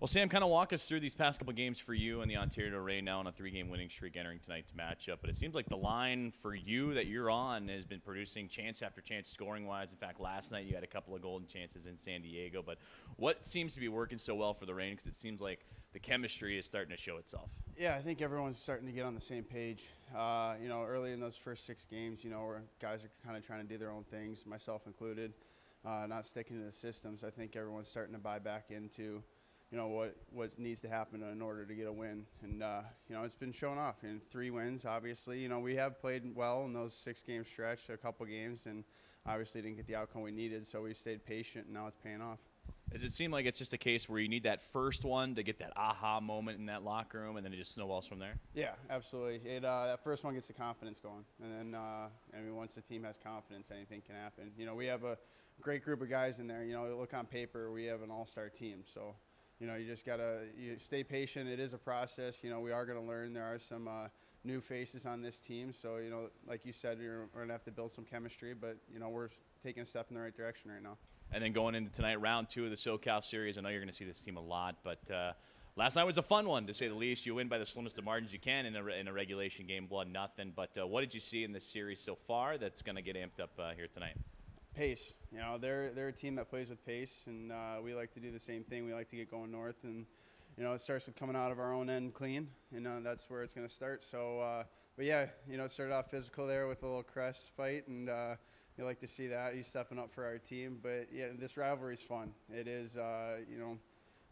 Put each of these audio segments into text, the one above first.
Well, Sam, kind of walk us through these past couple games for you and the Ontario Reign now on a three-game winning streak entering tonight's matchup. But it seems like the line for you that you're on has been producing chance after chance scoring-wise. In fact, last night you had a couple of golden chances in San Diego. But what seems to be working so well for the Reign? Because it seems like the chemistry is starting to show itself. Yeah, I think everyone's starting to get on the same page. Uh, you know, early in those first six games, you know, where guys are kind of trying to do their own things, myself included, uh, not sticking to the systems. I think everyone's starting to buy back into – you know what what needs to happen in order to get a win. And uh, you know it's been shown off in three wins. Obviously, you know we have played well in those six game stretch, a couple games, and obviously didn't get the outcome we needed. So we stayed patient, and now it's paying off. Does it seem like it's just a case where you need that first one to get that aha moment in that locker room, and then it just snowballs from there? Yeah, absolutely. It uh, that first one gets the confidence going, and then uh, I mean once the team has confidence, anything can happen. You know, we have a great group of guys in there. You know, look on paper, we have an all-star team. So you know, you just gotta you stay patient. It is a process. You know, we are gonna learn. There are some uh, new faces on this team, so you know, like you said, we're gonna have to build some chemistry. But you know, we're taking a step in the right direction right now. And then going into tonight, round two of the SoCal series. I know you're gonna see this team a lot, but. Uh, last night was a fun one, to say the least. You win by the slimmest of margins you can in a, in a regulation game, blood nothing. But uh, what did you see in this series so far that's going to get amped up uh, here tonight? Pace. You know, they're they're a team that plays with pace, and uh, we like to do the same thing. We like to get going north, and you know, it starts with coming out of our own end clean, and uh, that's where it's going to start. So, uh, but yeah, you know, started off physical there with a little crest fight, and uh, you like to see that he's stepping up for our team. But yeah, this rivalry is fun. It is, uh, you know,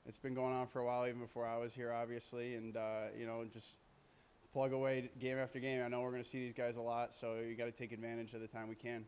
it's been going on for a while, even before I was here, obviously, and uh, you know, just plug away game after game. I know we're going to see these guys a lot, so you got to take advantage of the time we can.